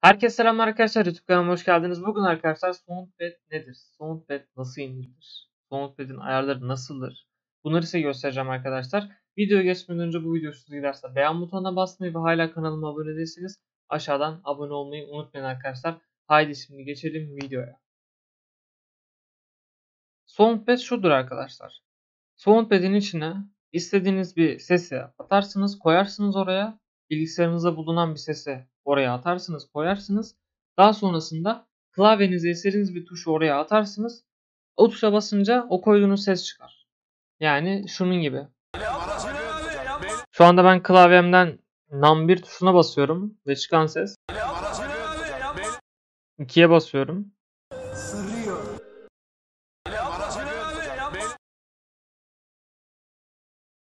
Herkese selam arkadaşlar. YouTube kanalıma hoş geldiniz. Bugün arkadaşlar Soundpad nedir? Soundpad nasıl indirilir? Soundpad'in ayarları nasıldır? Bunları size göstereceğim arkadaşlar. Videoya geçmeden önce bu video hoşunuza giderse beğen butonuna basmayı ve hala kanalıma abone değilseniz aşağıdan abone olmayı unutmayın arkadaşlar. Haydi şimdi geçelim videoya. Soundpad şudur arkadaşlar. Soundpad'in içine istediğiniz bir sesi atarsınız, koyarsınız oraya. Bilgisayarınızda bulunan bir sesi oraya atarsınız, koyarsınız. Daha sonrasında klavyenize istediğiniz bir tuşu oraya atarsınız. O tuşa basınca o koyduğunuz ses çıkar. Yani şunun gibi. Şu anda ben klavyemden num 1 tuşuna basıyorum ve çıkan ses. 2'ye basıyorum.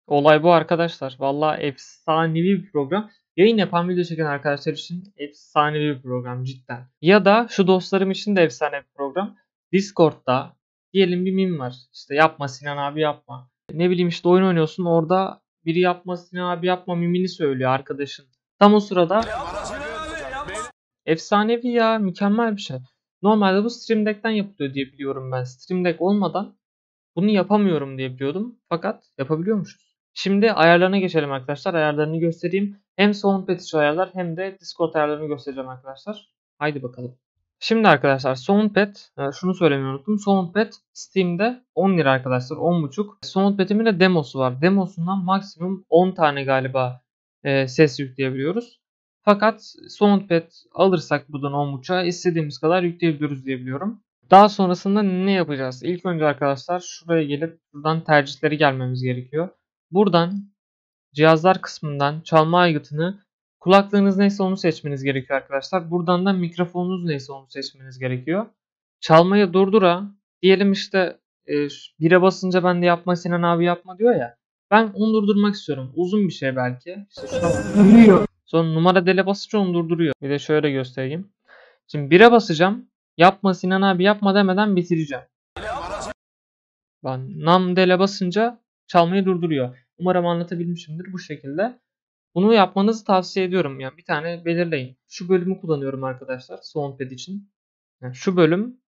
Olay bu arkadaşlar. Vallahi efsanevi bir program. Yayın yapan video çeken arkadaşlar için efsanevi bir program cidden. Ya da şu dostlarım için de efsane bir program. Discord'da diyelim bir mim var. İşte yapma Sinan abi yapma. Ne bileyim işte oyun oynuyorsun orada biri yapma Sinan abi yapma mimini söylüyor arkadaşın. Tam o sırada efsanevi ya mükemmel bir şey. Normalde bu Stream Deck'ten yapılıyor diye biliyorum ben. Stream Deck olmadan bunu yapamıyorum diye biliyordum. Fakat yapabiliyormuşuz. Şimdi ayarlarına geçelim arkadaşlar. Ayarlarını göstereyim. Hem Soundpad için ayarlar hem de Discord ayarlarını göstereceğim arkadaşlar. Haydi bakalım. Şimdi arkadaşlar Soundpad, e, şunu söylemeyi unuttum. Soundpad Steam'de 10 lira arkadaşlar 10.5. Soundpad'imin de demosu var. Demosundan maksimum 10 tane galiba e, ses yükleyebiliyoruz. Fakat Soundpad alırsak buradan 10.5'a istediğimiz kadar yükleyebiliyoruz diye biliyorum. Daha sonrasında ne yapacağız? İlk önce arkadaşlar şuraya gelip buradan tercihleri gelmemiz gerekiyor. Buradan cihazlar kısmından çalma aygıtını kulaklığınız neyse onu seçmeniz gerekiyor arkadaşlar. Buradan da mikrofonunuz neyse onu seçmeniz gerekiyor. Çalmayı durdura diyelim işte e, bire basınca ben de yapma Sinan abi yapma diyor ya. Ben onu durdurmak istiyorum. Uzun bir şey belki. İşte şuna Sonra numara dele basınca onu durduruyor. Bir de şöyle göstereyim. Şimdi bire basacağım. Yapma Sinan abi yapma demeden bitireceğim. Ben nam dele basınca çalmayı durduruyor. Umarım anlatabilmişimdir bu şekilde. Bunu yapmanızı tavsiye ediyorum. Yani bir tane belirleyin. Şu bölümü kullanıyorum arkadaşlar Soundpad için. Yani şu bölüm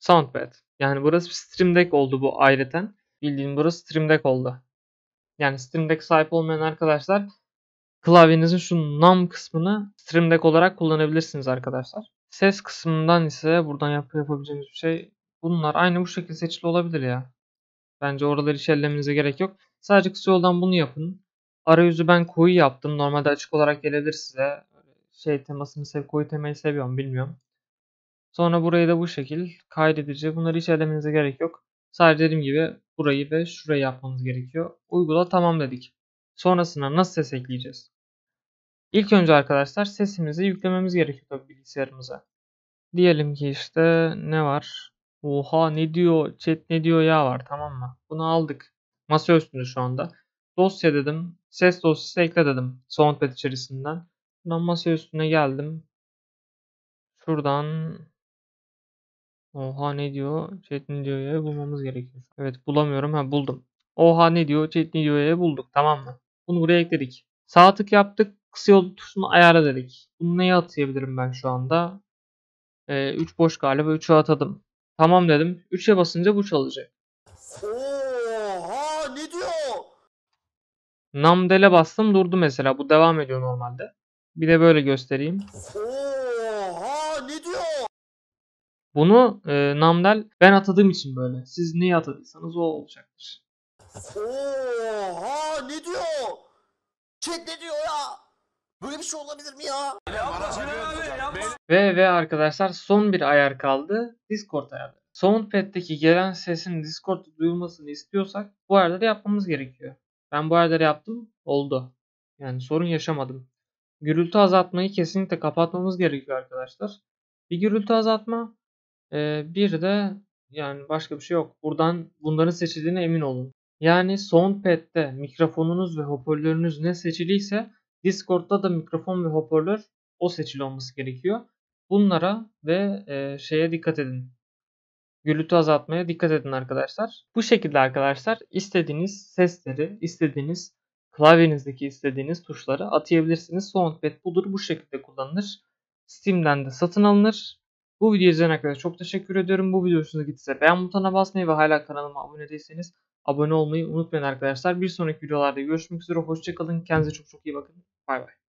Soundpad. Yani burası Stream Deck oldu bu ayrıten. Bildiğin burası Stream Deck oldu. Yani Stream Deck sahip olmayan arkadaşlar klavyenizin şu num kısmını Stream Deck olarak kullanabilirsiniz arkadaşlar. Ses kısmından ise buradan yap yapabileceğiniz bir şey bunlar aynı bu şekilde seçili olabilir ya. Bence oraları hiç gerek yok. Sadece kısa yoldan bunu yapın. Arayüzü ben koyu yaptım. Normalde açık olarak gelebilir size. Şey temasını sev, koyu temayı seviyorum bilmiyorum. Sonra burayı da bu şekil kaydedici. Bunları hiç gerek yok. Sadece dediğim gibi burayı ve şurayı yapmamız gerekiyor. Uygula tamam dedik. Sonrasında nasıl ses ekleyeceğiz? İlk önce arkadaşlar sesimizi yüklememiz gerekiyor bilgisayarımıza. Diyelim ki işte ne var? Oha ne diyor? Chat ne diyor ya var tamam mı? Bunu aldık. Masa üstünde şu anda. Dosya dedim. Ses dosyası ekle dedim. Soundpad içerisinden. Buradan masa üstüne geldim. Şuradan Oha ne diyor? Chat ne diyor ya bulmamız gerekiyor. Evet bulamıyorum. Ha buldum. Oha ne diyor? Chat ne diyor ya bulduk. Tamam mı? Bunu buraya ekledik. Sağ tık yaptık. Kısa yol tuşunu ayarla dedik. Bunu neye atayabilirim ben şu anda? 3 ee, boş galiba 3'ü atadım. Tamam dedim. 3'e basınca bu çalacak. Oha ne diyor? Namdel'e bastım durdu mesela. Bu devam ediyor normalde. Bir de böyle göstereyim. Oha ne diyor? Bunu e, Namdel ben atadığım için böyle. Siz neyi atadıysanız o olacaktır. Oha ne diyor? Chat ne diyor ya? Böyle bir şey olabilir mi ya? Ve ve arkadaşlar son bir ayar kaldı. Discord ayarı. Soundpad'deki gelen sesin Discord'da duyulmasını istiyorsak bu ayarları yapmamız gerekiyor. Ben bu ayarları yaptım. Oldu. Yani sorun yaşamadım. Gürültü azaltmayı kesinlikle kapatmamız gerekiyor arkadaşlar. Bir gürültü azaltma. bir de yani başka bir şey yok. Buradan bunların seçildiğine emin olun. Yani Soundpad'de mikrofonunuz ve hoparlörünüz ne seçiliyse Discord'da da mikrofon ve hoparlör o seçili olması gerekiyor. Bunlara ve e, şeye dikkat edin. Gürültü azaltmaya dikkat edin arkadaşlar. Bu şekilde arkadaşlar istediğiniz sesleri, istediğiniz klavyenizdeki istediğiniz tuşları atayabilirsiniz. Soundpad budur. Bu şekilde kullanılır. Steam'den de satın alınır. Bu videoyu izleyen arkadaşlar çok teşekkür ediyorum. Bu video hoşunuza gittiyse beğen butonuna basmayı ve hala kanalıma abone değilseniz abone olmayı unutmayın arkadaşlar. Bir sonraki videolarda görüşmek üzere. Hoşçakalın. Kendinize çok çok iyi bakın. Bay bay.